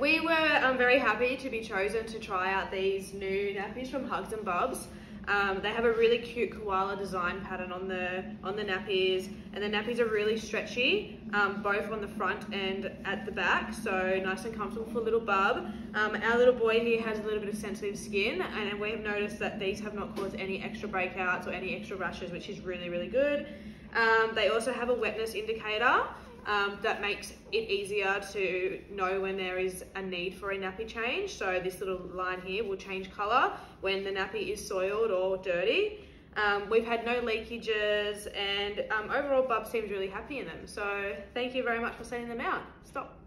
we were um, very happy to be chosen to try out these new nappies from Hugs and Bubs. Um, they have a really cute koala design pattern on the on the nappies, and the nappies are really stretchy, um, both on the front and at the back, so nice and comfortable for little bub. Um, our little boy here has a little bit of sensitive skin, and we have noticed that these have not caused any extra breakouts or any extra rashes, which is really really good. Um, they also have a wetness indicator, um, that makes it easier to know when there is a need for a nappy change. So this little line here will change colour when the nappy is soiled or dirty. Um, we've had no leakages and um, overall Bub seems really happy in them. So thank you very much for sending them out. Stop.